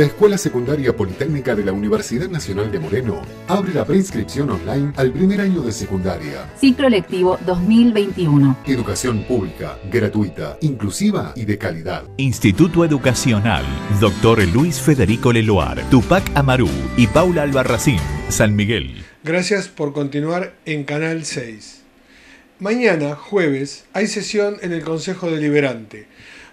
La Escuela Secundaria Politécnica de la Universidad Nacional de Moreno abre la preinscripción online al primer año de secundaria. Ciclo lectivo 2021. Educación pública, gratuita, inclusiva y de calidad. Instituto Educacional, Dr. Luis Federico Leloir, Tupac Amarú y Paula Albarracín, San Miguel. Gracias por continuar en Canal 6. Mañana, jueves, hay sesión en el Consejo Deliberante.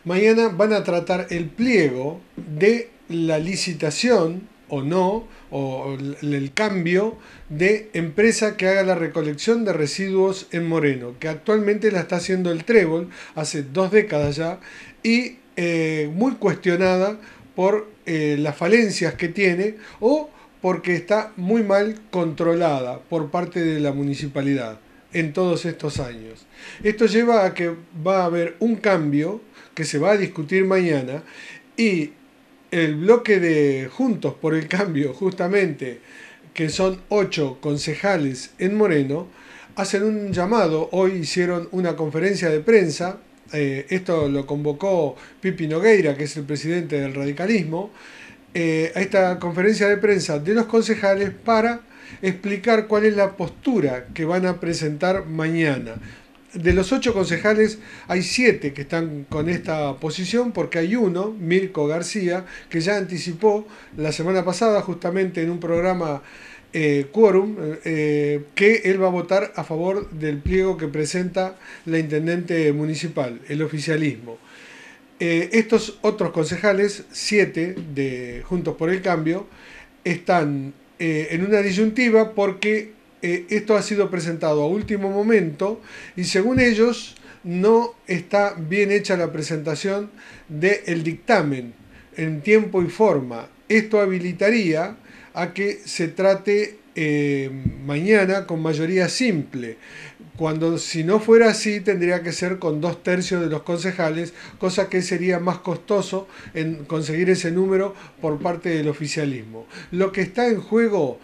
Mañana van a tratar el pliego de la licitación o no, o el cambio de empresa que haga la recolección de residuos en Moreno, que actualmente la está haciendo el Trébol hace dos décadas ya y eh, muy cuestionada por eh, las falencias que tiene o porque está muy mal controlada por parte de la municipalidad en todos estos años. Esto lleva a que va a haber un cambio que se va a discutir mañana y el bloque de Juntos por el Cambio, justamente, que son ocho concejales en Moreno, hacen un llamado, hoy hicieron una conferencia de prensa, eh, esto lo convocó Pipi Nogueira, que es el presidente del radicalismo, eh, a esta conferencia de prensa de los concejales para explicar cuál es la postura que van a presentar mañana de los ocho concejales hay siete que están con esta posición porque hay uno, Mirko García, que ya anticipó la semana pasada justamente en un programa eh, Quórum, eh, que él va a votar a favor del pliego que presenta la intendente municipal, el oficialismo. Eh, estos otros concejales, siete de Juntos por el Cambio, están en una disyuntiva porque eh, esto ha sido presentado a último momento y según ellos no está bien hecha la presentación del dictamen en tiempo y forma. Esto habilitaría a que se trate eh, mañana con mayoría simple, cuando si no fuera así tendría que ser con dos tercios de los concejales, cosa que sería más costoso en conseguir ese número por parte del oficialismo. Lo que está en juego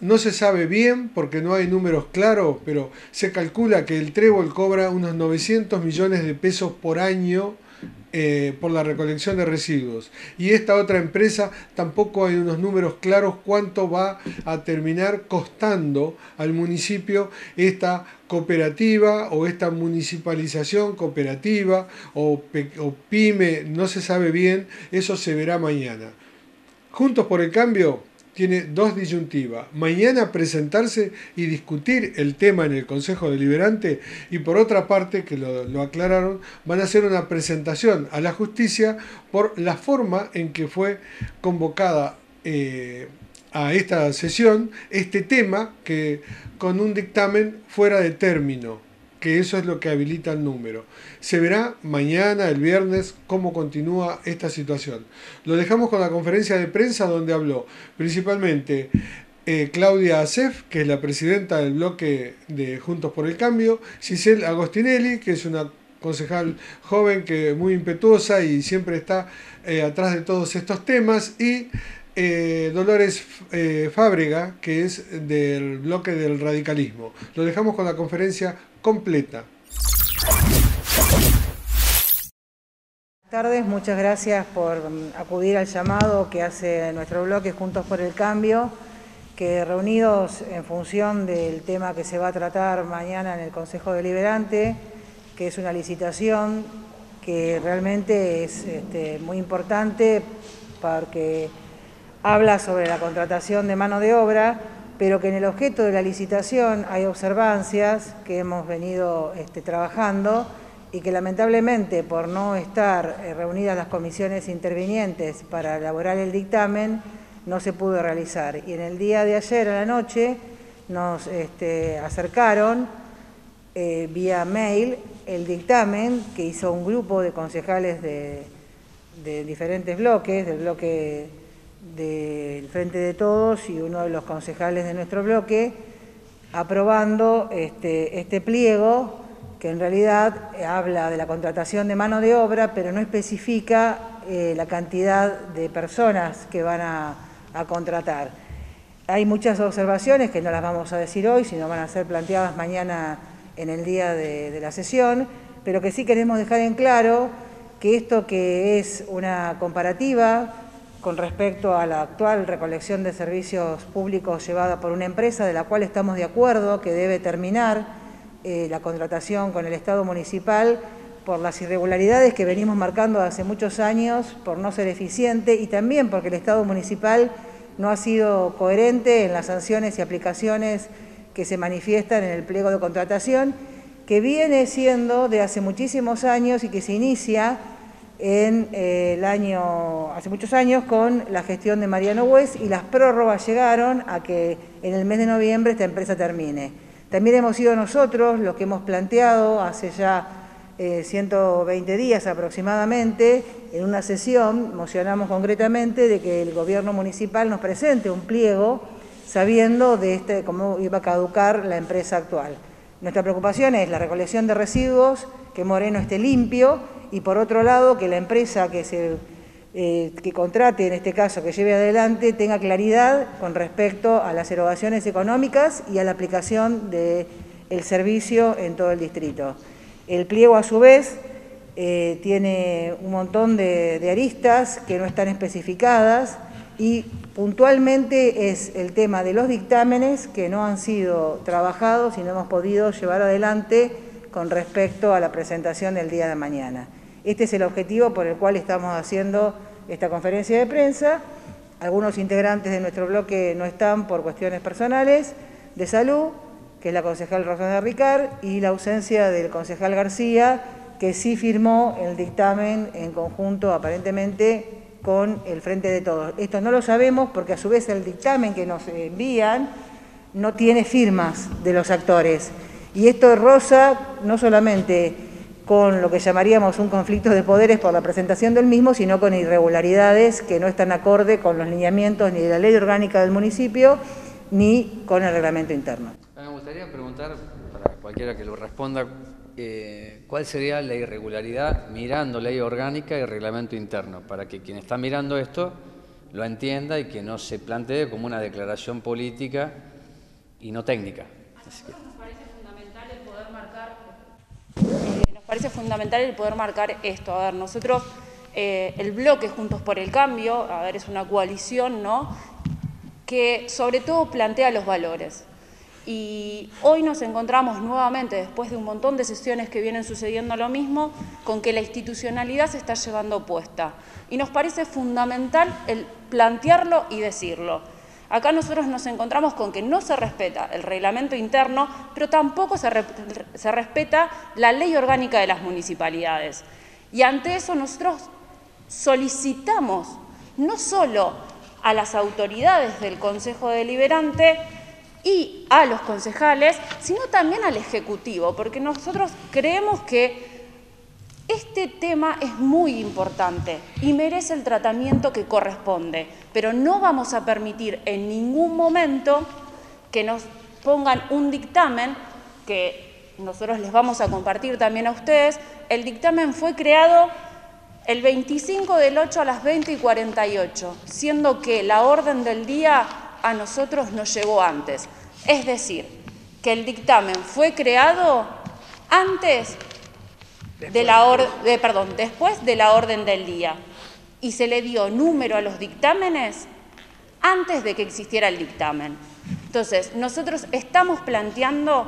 no se sabe bien porque no hay números claros, pero se calcula que el trébol cobra unos 900 millones de pesos por año eh, por la recolección de residuos. Y esta otra empresa tampoco hay unos números claros cuánto va a terminar costando al municipio esta cooperativa o esta municipalización cooperativa o, o pyme, no se sabe bien, eso se verá mañana. Juntos por el cambio, tiene dos disyuntivas. Mañana presentarse y discutir el tema en el Consejo Deliberante y por otra parte, que lo, aclararon, van a hacer una presentación a la justicia por la forma en que fue convocada eh, a esta sesión este tema que con un dictamen fuera de término que eso es lo que habilita el número. Se verá mañana, el viernes, cómo continúa esta situación. Lo dejamos con la conferencia de prensa donde habló principalmente eh, Claudia Acef, que es la presidenta del bloque de Juntos por el Cambio, Giselle Agostinelli, que es una concejal joven que muy impetuosa y siempre está eh, atrás de todos estos temas, y eh, Dolores Fábrega, que es del bloque del radicalismo. Lo dejamos con la conferencia completa. Buenas tardes, muchas gracias por acudir al llamado que hace nuestro bloque Juntos por el Cambio, que reunidos en función del tema que se va a tratar mañana en el Consejo Deliberante, que es una licitación que realmente es este, muy importante porque habla sobre la contratación de mano de obra, pero que en el objeto de la licitación hay observancias que hemos venido este, trabajando y que lamentablemente por no estar eh, reunidas las comisiones intervinientes para elaborar el dictamen, no se pudo realizar. Y en el día de ayer a la noche nos este, acercaron eh, vía mail el dictamen que hizo un grupo de concejales de, de diferentes bloques, del bloque del Frente de Todos y uno de los concejales de nuestro bloque, aprobando este, este pliego que en realidad habla de la contratación de mano de obra, pero no especifica eh, la cantidad de personas que van a, contratar. Hay muchas observaciones que no las vamos a decir hoy, sino van a ser planteadas mañana en el día de la sesión, pero que sí queremos dejar en claro que esto que es una comparativa con respecto a la actual recolección de servicios públicos llevada por una empresa de la cual estamos de acuerdo que debe terminar eh, la contratación con el Estado municipal por las irregularidades que venimos marcando hace muchos años, por no ser eficiente y también porque el Estado municipal no ha sido coherente en las sanciones y aplicaciones que se manifiestan en el pliego de contratación, que viene siendo de hace muchísimos años y que se inicia en eh, el año, hace muchos años con la gestión de Mariano West y las prórrogas llegaron a que en el mes de noviembre esta empresa termine. También hemos sido nosotros los que hemos planteado hace ya 120 eh, días aproximadamente, en una sesión, mocionamos concretamente de que el gobierno municipal nos presente un pliego sabiendo de este, cómo iba a caducar la empresa actual. Nuestra preocupación es la recolección de residuos, que Moreno esté limpio y por otro lado que la empresa que, se, eh, que contrate, en este caso, que lleve adelante, tenga claridad con respecto a las erogaciones económicas y a la aplicación del servicio en todo el distrito. El pliego, a su vez, eh, tiene un montón de, de aristas que no están especificadas y puntualmente es el tema de los dictámenes que no han sido trabajados y no hemos podido llevar adelante con respecto a la presentación del día de mañana. Este es el objetivo por el cual estamos haciendo esta conferencia de prensa. Algunos integrantes de nuestro bloque no están por cuestiones personales de salud, que es la concejal Rosana Ricard, y la ausencia del concejal García, que sí firmó el dictamen en conjunto, aparentemente, con el Frente de Todos. Esto no lo sabemos porque a su vez el dictamen que nos envían no tiene firmas de los actores. Y esto rosa no solamente con lo que llamaríamos un conflicto de poderes por la presentación del mismo, sino con irregularidades que no están acorde con los lineamientos ni de la ley orgánica del municipio ni con el reglamento interno. Me gustaría preguntar, para cualquiera que lo responda, eh, ¿cuál sería la irregularidad mirando ley orgánica y reglamento interno? Para que quien está mirando esto lo entienda y que no se plantee como una declaración política y no técnica. parece fundamental el poder marcar esto. A ver, nosotros, eh, el bloque Juntos por el Cambio, a ver, es una coalición, ¿no?, que sobre todo plantea los valores. Y hoy nos encontramos nuevamente, después de un montón de sesiones que vienen sucediendo lo mismo, con que la institucionalidad se está llevando puesta. Y nos parece fundamental el plantearlo y decirlo. Acá nosotros nos encontramos con que no se respeta el reglamento interno, pero tampoco se, respeta la ley orgánica de las municipalidades. Y ante eso nosotros solicitamos no solo a las autoridades del Consejo Deliberante y a los concejales, sino también al Ejecutivo, porque nosotros creemos que este tema es muy importante y merece el tratamiento que corresponde, pero no vamos a permitir en ningún momento que nos pongan un dictamen que nosotros les vamos a compartir también a ustedes. El dictamen fue creado el 25 del 8 a las 20 y 48, siendo que la orden del día a nosotros nos llegó antes. Es decir, que el dictamen fue creado antes de la de, perdón, después de la orden del día y se le dio número a los dictámenes antes de que existiera el dictamen. Entonces, nosotros estamos planteando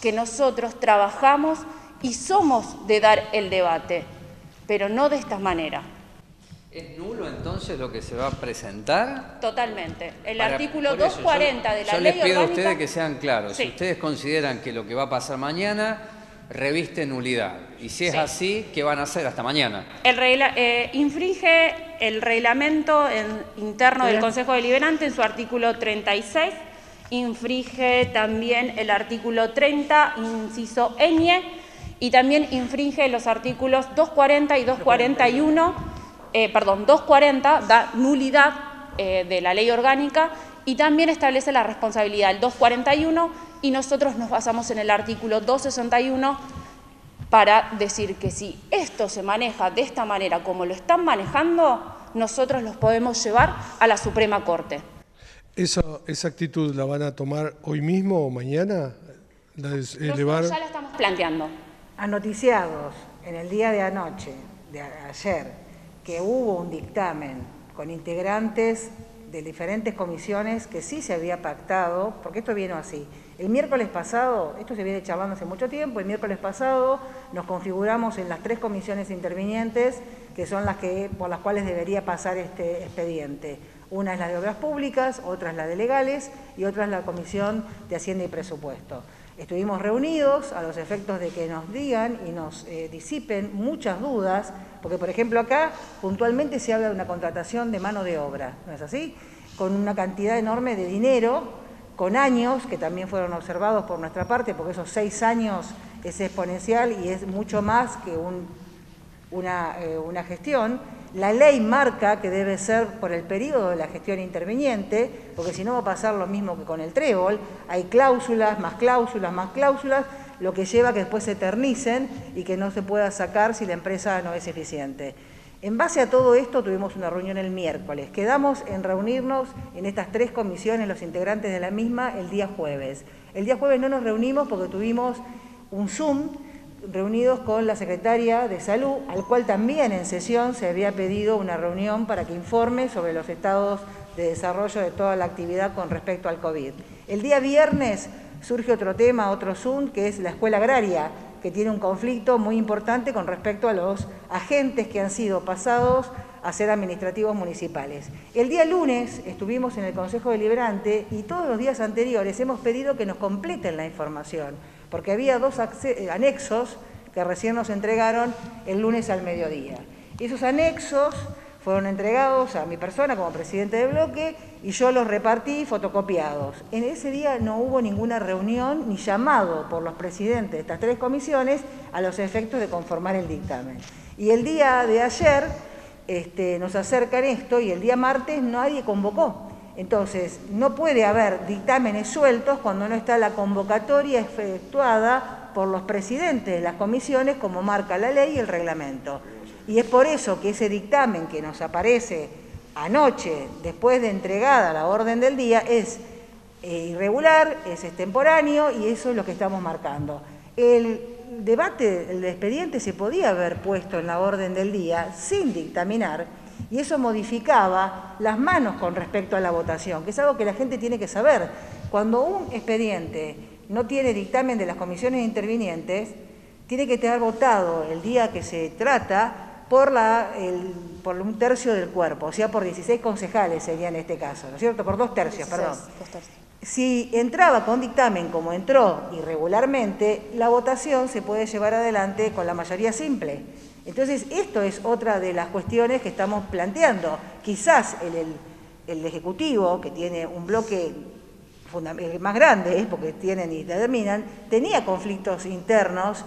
que nosotros trabajamos y somos de dar el debate, pero no de esta manera. ¿Es nulo entonces lo que se va a presentar? Totalmente. El artículo 240 de la ley Yo les pido a ustedes que sean claros. Si ustedes consideran que lo que va a pasar mañana reviste nulidad. Y si es así, ¿qué van a hacer hasta mañana? El eh, infringe el reglamento interno del Consejo Deliberante en su artículo 36, infringe también el artículo 30, inciso ñ, y también infringe los artículos 240 y 241, eh, perdón, 240 da nulidad eh, de la ley orgánica y también establece la responsabilidad del 241 y nosotros nos basamos en el artículo 261 para decir que si esto se maneja de esta manera como lo están manejando, nosotros los podemos llevar a la Suprema Corte. ¿Esa, esa actitud la van a tomar hoy mismo o mañana? Nosotros ya la estamos planteando. Anoticiados en el día de anoche, de ayer, que hubo un dictamen con integrantes de diferentes comisiones que sí se había pactado, porque esto vino así. El miércoles pasado, esto se viene charlando hace mucho tiempo, el miércoles pasado nos configuramos en las tres comisiones intervinientes, que son las que, por las cuales debería pasar este expediente. Una es la de Obras Públicas, otra es la de Legales y otra es la Comisión de Hacienda y Presupuesto. Estuvimos reunidos a los efectos de que nos digan y nos eh, disipen muchas dudas, porque por ejemplo acá puntualmente se habla de una contratación de mano de obra, ¿no es así? Con una cantidad enorme de dinero con años, que también fueron observados por nuestra parte, porque esos seis años es exponencial y es mucho más que una, eh, una gestión. La ley marca que debe ser por el periodo de la gestión interviniente, porque si no va a pasar lo mismo que con el trébol, hay cláusulas, más cláusulas, más cláusulas, lo que lleva a que después se eternicen y que no se pueda sacar si la empresa no es eficiente. En base a todo esto tuvimos una reunión el miércoles. Quedamos en reunirnos en estas tres comisiones, los integrantes de la misma, el día jueves. El día jueves no nos reunimos porque tuvimos un Zoom reunidos con la secretaria de Salud, al cual también en sesión se había pedido una reunión para que informe sobre los estados de desarrollo de toda la actividad con respecto al COVID. El día viernes surge otro tema, otro Zoom, que es la escuela agraria, que tiene un conflicto muy importante con respecto a los agentes que han sido pasados a ser administrativos municipales. El día lunes estuvimos en el Consejo Deliberante y todos los días anteriores hemos pedido que nos completen la información, porque había dos eh, anexos que recién nos entregaron el lunes al mediodía. Esos anexos fueron entregados a mi persona como presidente de bloque y yo los repartí fotocopiados. En ese día no hubo ninguna reunión ni llamado por los presidentes de estas tres comisiones a los efectos de conformar el dictamen. Y el día de ayer este, nos acercan esto y el día martes nadie convocó. Entonces, no puede haber dictámenes sueltos cuando no está la convocatoria efectuada por los presidentes de las comisiones como marca la ley y el reglamento. Y es por eso que ese dictamen que nos aparece anoche, después de entregada la orden del día, es eh, irregular, es extemporáneo y eso es lo que estamos marcando. El debate, el expediente se podía haber puesto en la orden del día sin dictaminar y eso modificaba las manos con respecto a la votación, que es algo que la gente tiene que saber. Cuando un expediente no tiene dictamen de las comisiones intervinientes, tiene que tener votado el día que se trata por, la, por un tercio del cuerpo, o sea, por 16 concejales sería en este caso, ¿no es cierto? Por dos tercios, perdón. Si entraba con dictamen como entró irregularmente, la votación se puede llevar adelante con la mayoría simple. Entonces, esto es otra de las cuestiones que estamos planteando. Quizás el, el Ejecutivo, que tiene un bloque más grande, porque tienen y determinan, tenía conflictos internos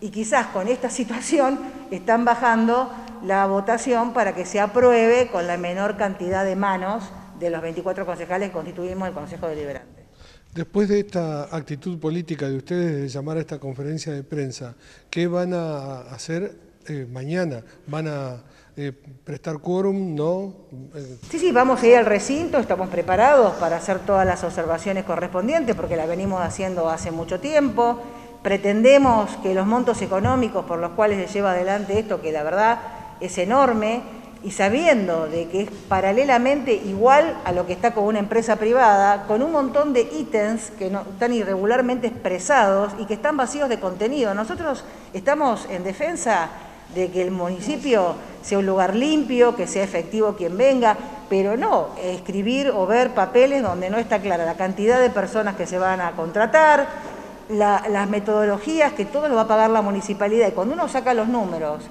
y quizás con esta situación están bajando la votación para que se apruebe con la menor cantidad de manos de los 24 concejales que constituimos el Consejo Deliberante. Después de esta actitud política de ustedes de llamar a esta conferencia de prensa, ¿qué van a hacer eh, mañana? ¿Van a eh, prestar quórum? ¿No? Eh, sí, sí, vamos a ir al recinto, estamos preparados para hacer todas las observaciones correspondientes porque las venimos haciendo hace mucho tiempo. Pretendemos que los montos económicos por los cuales se lleva adelante esto, que la verdad es enorme, y sabiendo de que es paralelamente igual a lo que está con una empresa privada, con un montón de ítems que no, están irregularmente expresados y que están vacíos de contenido. Nosotros estamos en defensa de que el municipio sea un lugar limpio, que sea efectivo quien venga, pero no escribir o ver papeles donde no está clara la cantidad de personas que se van a contratar, las metodologías que todo lo va a pagar la municipalidad y cuando uno saca los números,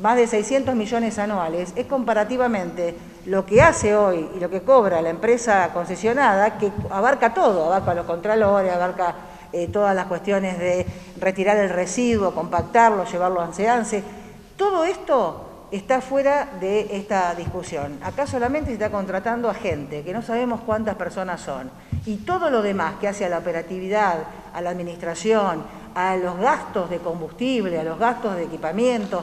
más de 600 millones anuales, es comparativamente lo que hace hoy y lo que cobra la empresa concesionada, que abarca todo, abarca los contralores, abarca eh, todas las cuestiones de retirar el residuo, compactarlo, llevarlo a ANSE. Todo esto está fuera de esta discusión. Acá solamente se está contratando a gente, que no sabemos cuántas personas son. Y todo lo demás que hace a la operatividad, a la administración, a los gastos de combustible, a los gastos de equipamiento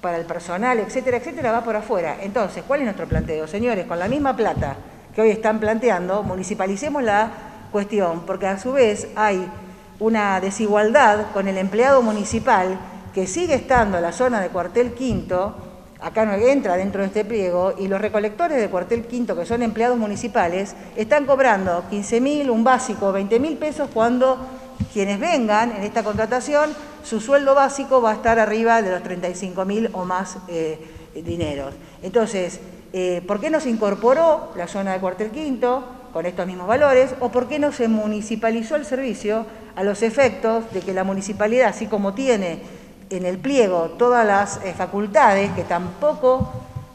para el personal, etcétera, etcétera, va por afuera. Entonces, ¿cuál es nuestro planteo? Señores, con la misma plata que hoy están planteando, municipalicemos la cuestión, porque a su vez hay una desigualdad con el empleado municipal que sigue estando en la zona de cuartel quinto, acá no entra dentro de este pliego, y los recolectores de cuartel quinto, que son empleados municipales, están cobrando 15 mil, un básico, 20 mil pesos, cuando quienes vengan en esta contratación, su sueldo básico va a estar arriba de los 35 mil o más eh, dineros. Entonces, eh, ¿por qué no se incorporó la zona de cuartel quinto con estos mismos valores? ¿O por qué no se municipalizó el servicio a los efectos de que la municipalidad, así como tiene en el pliego todas las eh, facultades, que tampoco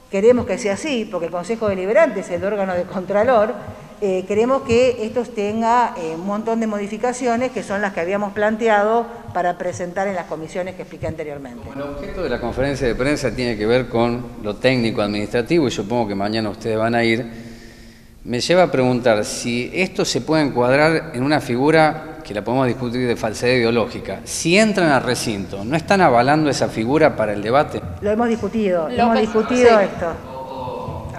queremos que sea así, porque el Consejo Deliberante es el órgano de Contralor, eh, queremos que esto tenga eh, un montón de modificaciones que son las que habíamos planteado para presentar en las comisiones que expliqué anteriormente. el objeto de la conferencia de prensa tiene que ver con lo técnico administrativo y supongo que mañana ustedes van a ir. Me lleva a preguntar si esto se puede encuadrar en una figura que la podemos discutir de falsedad ideológica. Si entran al recinto, ¿no están avalando esa figura para el debate? Lo hemos discutido, lo hemos discutido esto.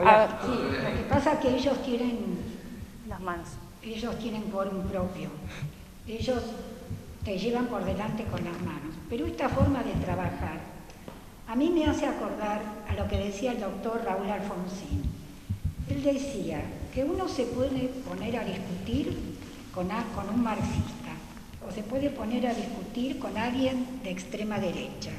A sí, lo que pasa es que ellos Ellos tienen quórum propio. Ellos te llevan por delante con las manos. Pero esta forma de trabajar a mí me hace acordar a lo que decía el doctor Raúl Alfonsín. Él decía que uno se puede poner a discutir con un marxista o se puede poner a discutir con alguien de extrema derecha,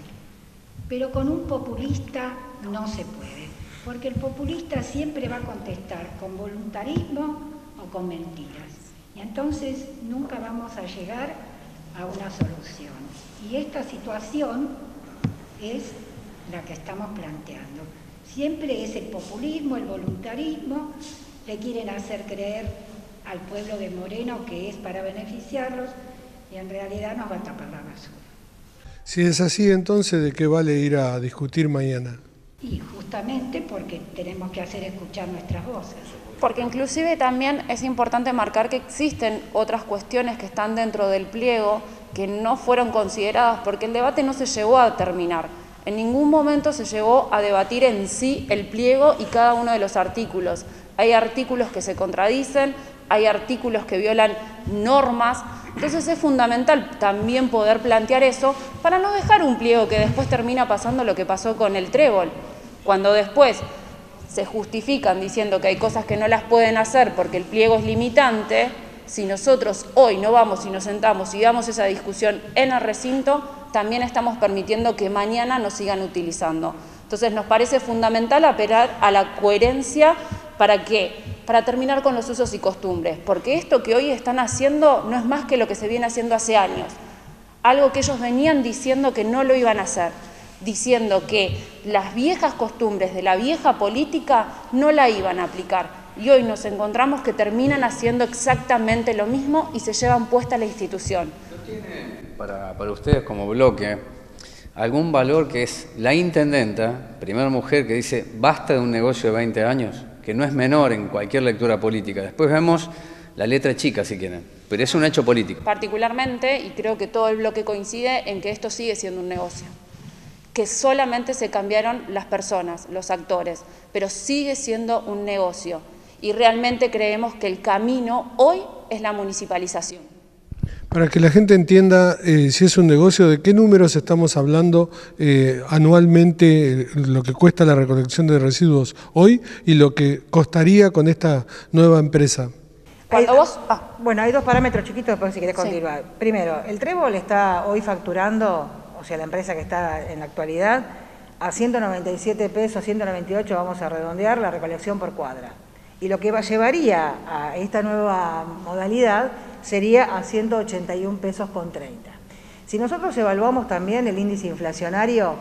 pero con un populista no se puede, porque el populista siempre va a contestar con voluntarismo con mentiras. Y entonces nunca vamos a llegar a una solución. Y esta situación es la que estamos planteando. Siempre es el populismo, el voluntarismo, le quieren hacer creer al pueblo de Moreno que es para beneficiarlos y en realidad nos va a tapar la basura. Si es así, entonces, ¿de qué vale ir a discutir mañana? Y justamente porque tenemos que hacer escuchar nuestras voces porque inclusive también es importante marcar que existen otras cuestiones que están dentro del pliego que no fueron consideradas porque el debate no se llegó a terminar. En ningún momento se llegó a debatir en sí el pliego y cada uno de los artículos. Hay artículos que se contradicen, hay artículos que violan normas, entonces es fundamental también poder plantear eso para no dejar un pliego que después termina pasando lo que pasó con el trébol, cuando después se justifican diciendo que hay cosas que no las pueden hacer porque el pliego es limitante, si nosotros hoy no vamos y nos sentamos y damos esa discusión en el recinto, también estamos permitiendo que mañana nos sigan utilizando. Entonces nos parece fundamental apelar a la coherencia para qué? Para terminar con los usos y costumbres, porque esto que hoy están haciendo no es más que lo que se viene haciendo hace años, algo que ellos venían diciendo que no lo iban a hacer diciendo que las viejas costumbres de la vieja política no la iban a aplicar. Y hoy nos encontramos que terminan haciendo exactamente lo mismo y se llevan puesta la institución. ¿No tiene para, para ustedes como bloque algún valor que es la intendenta, primera mujer que dice basta de un negocio de 20 años, que no es menor en cualquier lectura política? Después vemos la letra chica si quieren, pero es un hecho político. Particularmente, y creo que todo el bloque coincide en que esto sigue siendo un negocio que solamente se cambiaron las personas, los actores, pero sigue siendo un negocio y realmente creemos que el camino hoy es la municipalización. Para que la gente entienda eh, si es un negocio, de qué números estamos hablando eh, anualmente, lo que cuesta la recolección de residuos hoy y lo que costaría con esta nueva empresa. Cuando vos, ah, bueno, hay dos parámetros chiquitos después si querés continuar. Primero, el Trébol está hoy facturando o sea, la empresa que está en la actualidad, a 197 pesos, 198 vamos a redondear la recolección por cuadra. Y lo que llevaría a esta nueva modalidad sería a 181 pesos con 30. Si nosotros evaluamos también el índice inflacionario,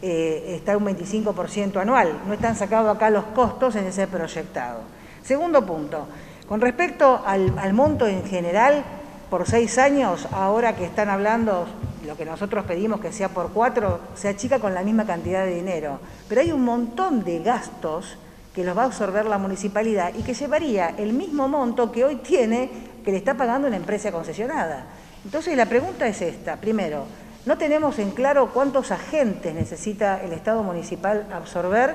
eh, está un 25% anual, no están sacados acá los costos en ese proyectado. Segundo punto, con respecto al monto en general, por seis años, ahora que están hablando lo que nosotros pedimos que sea por cuatro, se achica con la misma cantidad de dinero. Pero hay un montón de gastos que los va a absorber la municipalidad y que llevaría el mismo monto que hoy tiene que le está pagando una empresa concesionada. Entonces la pregunta es esta. Primero, no tenemos en claro cuántos agentes necesita el Estado municipal absorber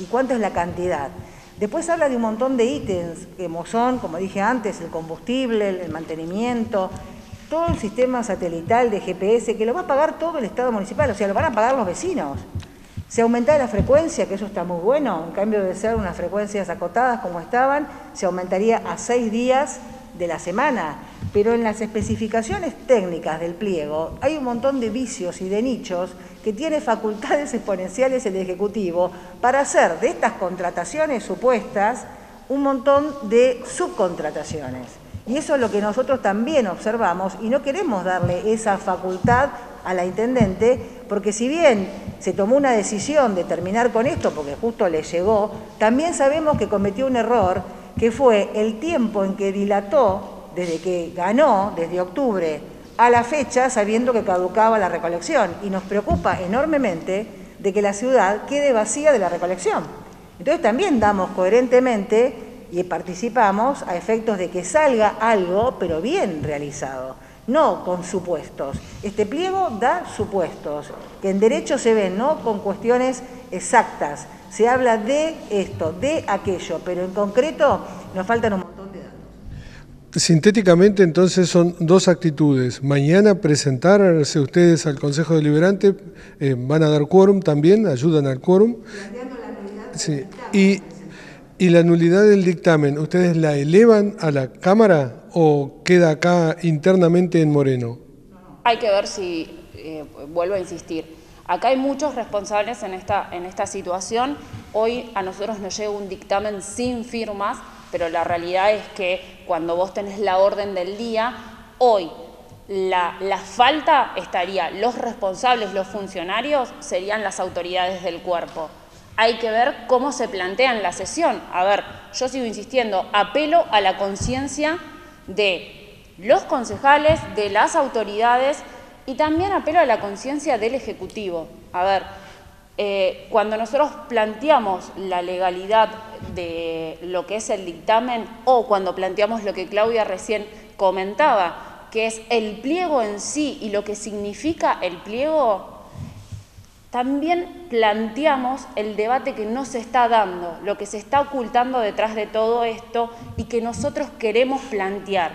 y cuánto es la cantidad. Después habla de un montón de ítems, como son, como dije antes, el combustible, el mantenimiento, todo el sistema satelital de GPS que lo va a pagar todo el Estado municipal, o sea, lo van a pagar los vecinos. Se aumentara la frecuencia, que eso está muy bueno, en cambio de ser unas frecuencias acotadas como estaban, se aumentaría a seis días de la semana. Pero en las especificaciones técnicas del pliego hay un montón de vicios y de nichos que tiene facultades exponenciales el Ejecutivo para hacer de estas contrataciones supuestas un montón de subcontrataciones. Y eso es lo que nosotros también observamos y no queremos darle esa facultad a la intendente, porque si bien se tomó una decisión de terminar con esto, porque justo le llegó, también sabemos que cometió un error, que fue el tiempo en que dilató desde que ganó, desde octubre a la fecha, sabiendo que caducaba la recolección. Y nos preocupa enormemente de que la ciudad quede vacía de la recolección. Entonces también damos coherentemente y participamos a efectos de que salga algo, pero bien realizado, no con supuestos. Este pliego da supuestos, que en derecho se ven, no con cuestiones exactas. Se habla de esto, de aquello, pero en concreto nos faltan un. Sintéticamente, entonces, son dos actitudes. Mañana presentarse ustedes al Consejo Deliberante, eh, van a dar quórum también, ayudan al quórum. Sí. Y, la nulidad del dictamen, ¿ustedes la elevan a la Cámara o queda acá internamente en Moreno? Hay que ver si, eh, vuelvo a insistir, acá hay muchos responsables en esta, en esta situación. Hoy a nosotros nos llega un dictamen sin firmas, pero la realidad es que cuando vos tenés la orden del día, hoy la, la, falta estaría, los responsables, los funcionarios, serían las autoridades del cuerpo hay que ver cómo se plantea en la sesión. A ver, yo sigo insistiendo, apelo a la conciencia de los concejales, de las autoridades y también apelo a la conciencia del Ejecutivo. A ver, eh, cuando nosotros planteamos la legalidad de lo que es el dictamen o cuando planteamos lo que Claudia recién comentaba, que es el pliego en sí y lo que significa el pliego, también planteamos el debate que no se está dando, lo que se está ocultando detrás de todo esto y que nosotros queremos plantear.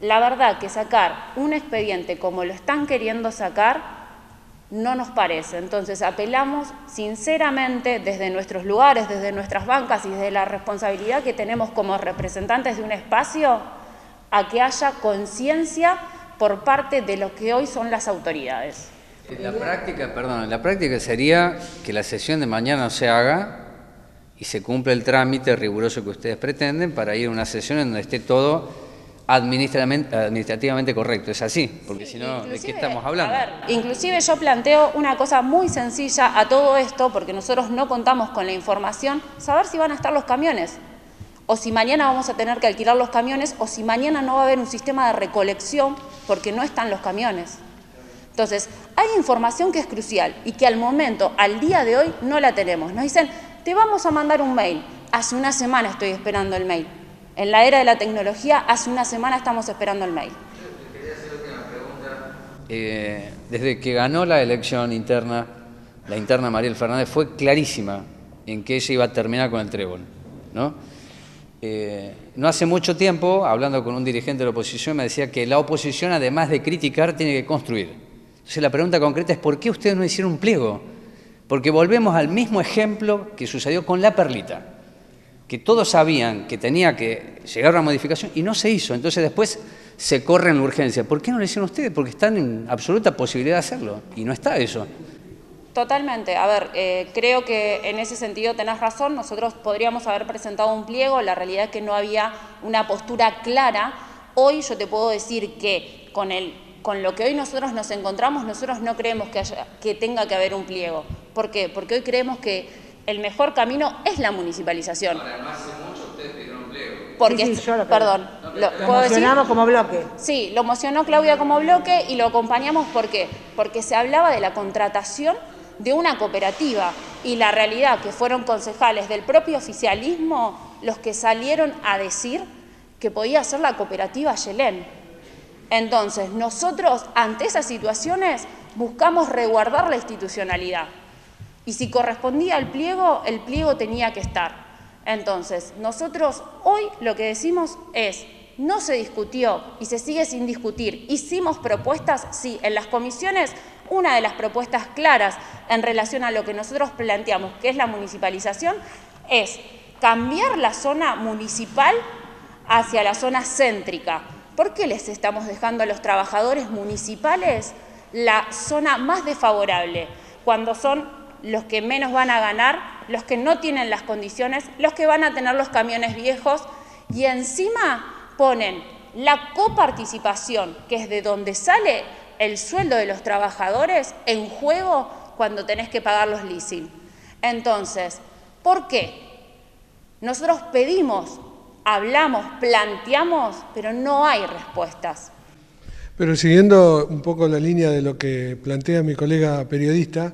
La verdad que sacar un expediente como lo están queriendo sacar no nos parece. Entonces apelamos sinceramente desde nuestros lugares, desde nuestras bancas y desde la responsabilidad que tenemos como representantes de un espacio a que haya conciencia por parte de lo que hoy son las autoridades. La práctica, perdón, la práctica sería que la sesión de mañana se haga y se cumpla el trámite riguroso que ustedes pretenden para ir a una sesión en donde esté todo administrativamente correcto. Es así, porque si no, ¿de qué estamos hablando? A ver, inclusive yo planteo una cosa muy sencilla a todo esto, porque nosotros no contamos con la información, saber si van a estar los camiones, o si mañana vamos a tener que alquilar los camiones, o si mañana no va a haber un sistema de recolección porque no están los camiones. Entonces, hay información que es crucial y que al momento, al día de hoy, no la tenemos. Nos dicen, te vamos a mandar un mail. Hace una semana estoy esperando el mail. En la era de la tecnología, hace una semana estamos esperando el mail. Eh, desde que ganó la elección interna, la interna Mariel Fernández fue clarísima en que ella iba a terminar con el trébol. ¿no? Eh, no hace mucho tiempo, hablando con un dirigente de la oposición, me decía que la oposición, además de criticar, tiene que construir. Entonces la pregunta concreta es ¿por qué ustedes no hicieron un pliego? Porque volvemos al mismo ejemplo que sucedió con la perlita, que todos sabían que tenía que llegar una modificación y no se hizo. Entonces después se corre en la urgencia. ¿Por qué no lo hicieron ustedes? Porque están en absoluta posibilidad de hacerlo y no está eso. Totalmente. A ver, eh, creo que en ese sentido tenés razón. Nosotros podríamos haber presentado un pliego. La realidad es que no había una postura clara. Hoy yo te puedo decir que con el con lo que hoy nosotros nos encontramos, nosotros no creemos que, que tenga que haber un pliego. ¿Por qué? Porque hoy creemos que el mejor camino es la municipalización. Además, hace mucho ustedes pidieron. Porque, sí, lo perdón. Lo, lo como bloque. Sí, lo emocionó Claudia como bloque y lo acompañamos ¿por qué? Porque se hablaba de la contratación de una cooperativa y la realidad que fueron concejales del propio oficialismo los que salieron a decir que podía ser la cooperativa Yelén. Entonces, nosotros ante esas situaciones buscamos reguardar la institucionalidad. Y si correspondía al pliego, el pliego tenía que estar. Entonces, nosotros hoy lo que decimos es, no se discutió y se sigue sin discutir. Hicimos propuestas, sí, en las comisiones una de las propuestas claras en relación a lo que nosotros planteamos, que es la municipalización, es cambiar la zona municipal hacia la zona céntrica. ¿Por qué les estamos dejando a los trabajadores municipales la zona más desfavorable? Cuando son los que menos van a ganar, los que no tienen las condiciones, los que van a tener los camiones viejos y encima ponen la coparticipación, que es de donde sale el sueldo de los trabajadores, en juego cuando tenés que pagar los leasing. Entonces, ¿por qué? Nosotros pedimos, hablamos, planteamos, pero no hay respuestas. Pero siguiendo un poco la línea de lo que plantea mi colega periodista,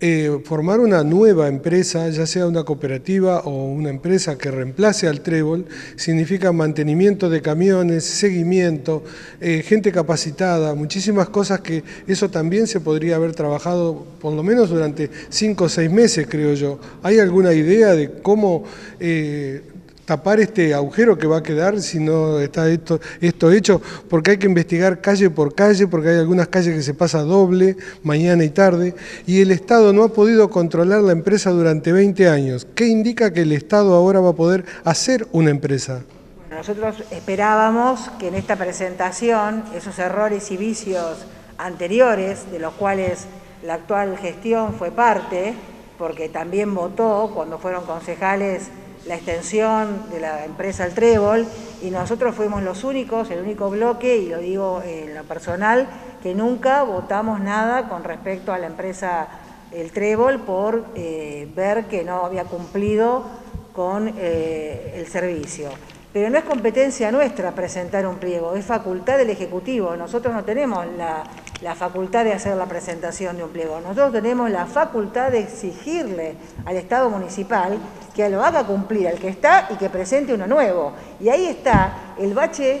eh, formar una nueva empresa, ya sea una cooperativa o una empresa que reemplace al Trébol, significa mantenimiento de camiones, seguimiento, eh, gente capacitada, muchísimas cosas que eso también se podría haber trabajado por lo menos durante cinco o seis meses, creo yo. ¿Hay alguna idea de cómo eh, tapar este agujero que va a quedar si no está esto, hecho, porque hay que investigar calle por calle, porque hay algunas calles que se pasa doble, mañana y tarde, y el Estado no ha podido controlar la empresa durante 20 años. ¿Qué indica que el Estado ahora va a poder hacer una empresa? Nosotros esperábamos que en esta presentación esos errores y vicios anteriores, de los cuales la actual gestión fue parte, porque también votó cuando fueron concejales la extensión de la empresa El Trébol y nosotros fuimos los únicos, el único bloque, y lo digo en lo personal, que nunca votamos nada con respecto a la empresa El Trébol por eh, ver que no había cumplido con eh, el servicio. Pero no es competencia nuestra presentar un pliego, es facultad del Ejecutivo. Nosotros no tenemos la, la, facultad de hacer la presentación de un pliego. Nosotros tenemos la facultad de exigirle al Estado municipal que lo haga cumplir al que está y que presente uno nuevo. Y ahí está el bache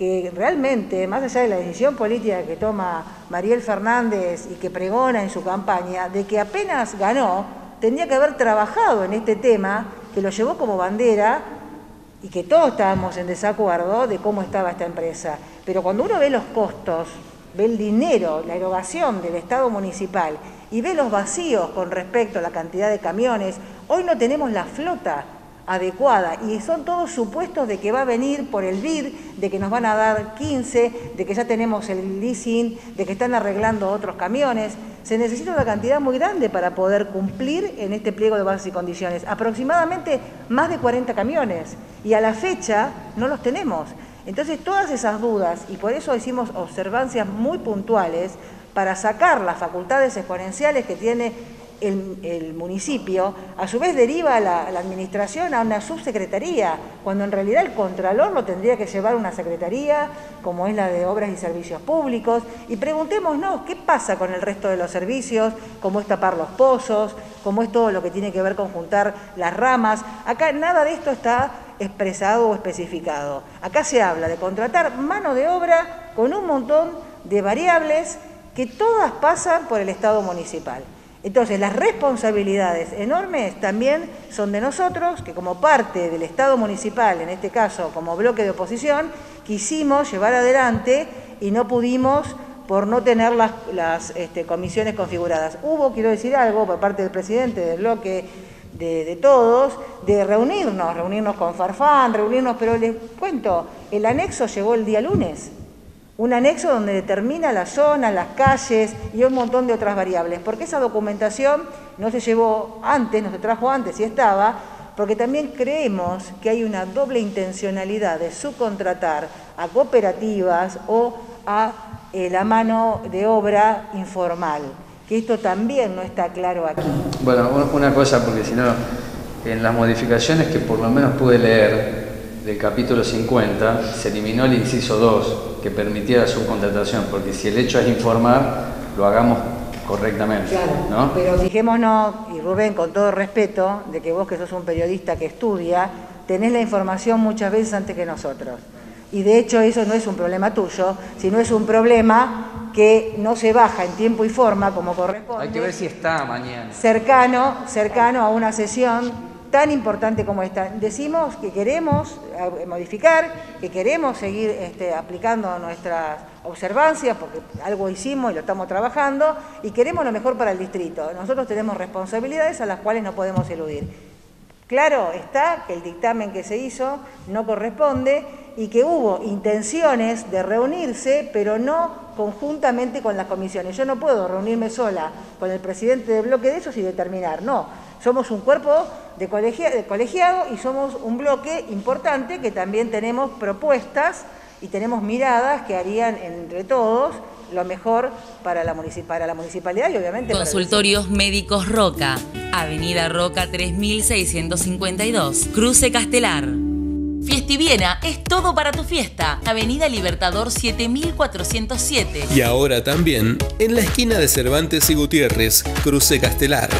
que realmente, más allá de la decisión política que toma Mariel Fernández y que pregona en su campaña, de que apenas ganó, tendría que haber trabajado en este tema, que lo llevó como bandera y que todos estábamos en desacuerdo de cómo estaba esta empresa. Pero cuando uno ve los costos, ve el dinero, la erogación del Estado municipal y ve los vacíos con respecto a la cantidad de camiones, hoy no tenemos la flota adecuada y son todos supuestos de que va a venir por el BID, de que nos van a dar 15, de que ya tenemos el leasing, de que están arreglando otros camiones. Se necesita una cantidad muy grande para poder cumplir en este pliego de bases y condiciones, aproximadamente más de 40 camiones y a la fecha no los tenemos. Entonces todas esas dudas, y por eso hicimos observancias muy puntuales para sacar las facultades exponenciales que tiene el, municipio, a su vez deriva la, la, administración a una subsecretaría, cuando en realidad el contralor lo tendría que llevar una secretaría, como es la de Obras y Servicios Públicos, y preguntémonos qué pasa con el resto de los servicios, cómo es tapar los pozos, cómo es todo lo que tiene que ver con juntar las ramas. Acá nada de esto está expresado o especificado. Acá se habla de contratar mano de obra con un montón de variables que todas pasan por el Estado municipal. Entonces, las responsabilidades enormes también son de nosotros, que como parte del Estado municipal, en este caso como bloque de oposición, quisimos llevar adelante y no pudimos por no tener las, este, comisiones configuradas. Hubo, quiero decir algo, por parte del presidente del bloque de, todos, de reunirnos, reunirnos con Farfán, reunirnos, pero les cuento, el anexo llegó el día lunes un anexo donde determina la zona, las calles y un montón de otras variables, porque esa documentación no se llevó antes, no se trajo antes y estaba, porque también creemos que hay una doble intencionalidad de subcontratar a cooperativas o a eh, la mano de obra informal, que esto también no está claro aquí. Bueno, una cosa, porque si no, en las modificaciones que por lo menos pude leer, del capítulo 50 se eliminó el inciso 2 que permitía la subcontratación, porque si el hecho es informar, lo hagamos correctamente. Claro, pero fijémonos, y Rubén, con todo respeto, de que vos que sos un periodista que estudia, tenés la información muchas veces antes que nosotros. Y de hecho eso no es un problema tuyo, sino es un problema que no se baja en tiempo y forma como corresponde. Hay que ver si está mañana. Cercano, cercano a una sesión tan importante como esta. Decimos que queremos eh, modificar, que queremos seguir este, aplicando nuestras observancias, porque algo hicimos y lo estamos trabajando, y queremos lo mejor para el distrito. Nosotros tenemos responsabilidades a las cuales no podemos eludir. Claro está que el dictamen que se hizo no corresponde y que hubo intenciones de reunirse, pero no conjuntamente con las comisiones. Yo no puedo reunirme sola con el presidente del bloque de esos y determinar, no. Somos un cuerpo de, colegiado y somos un bloque importante que también tenemos propuestas y tenemos miradas que harían entre todos lo mejor para la, para la municipalidad y obviamente Consultorios Médicos Roca, Avenida Roca 3652, Cruce Castelar. Viena es todo para tu fiesta. Avenida Libertador 7407. Y ahora también en la esquina de Cervantes y Gutiérrez, Cruce Castelar.